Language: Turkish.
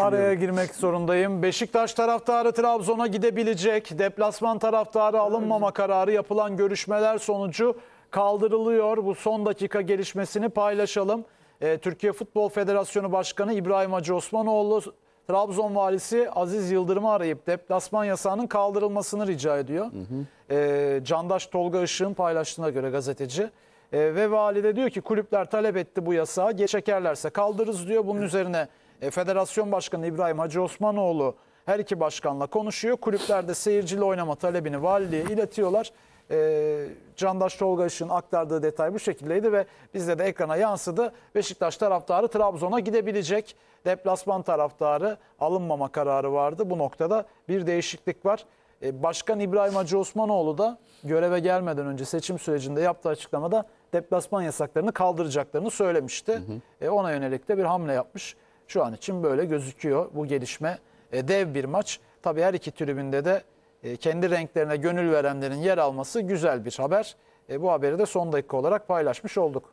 düşünüyorum. Araya girmek zorundayım. Beşiktaş taraftarı Trabzon'a gidebilecek. Deplasman taraftarı alınmama kararı yapılan görüşmeler sonucu kaldırılıyor. Bu son dakika gelişmesini paylaşalım. Ee, Türkiye Futbol Federasyonu Başkanı İbrahim Hacı Osmanoğlu Trabzon valisi Aziz Yıldırım'ı arayıp deplasman yasağının kaldırılmasını rica ediyor. Ee, Candaş Tolga Işık'ın paylaştığına göre gazeteci. Ee, ve vali de diyor ki kulüpler talep etti bu yasağı. Geç çekerlerse kaldırırız diyor. Bunun üzerine e, Federasyon Başkanı İbrahim Hacı Osmanoğlu her iki başkanla konuşuyor. Kulüpler de seyirciyle oynama talebini valiliğe iletiyorlar. Ee, Candaş Tolga Işık'ın aktardığı detay bu şekildeydi ve bizde de ekrana yansıdı. Beşiktaş taraftarı Trabzon'a gidebilecek. Deplasman taraftarı alınmama kararı vardı. Bu noktada bir değişiklik var. Ee, Başkan İbrahim Hacı Osmanoğlu da göreve gelmeden önce seçim sürecinde yaptığı açıklamada deplasman yasaklarını kaldıracaklarını söylemişti. E, ona yönelik de bir hamle yapmış. Şu an için böyle gözüküyor bu gelişme. E, dev bir maç. Tabii her iki tribünde de e, kendi renklerine gönül verenlerin yer alması güzel bir haber. E, bu haberi de son dakika olarak paylaşmış olduk.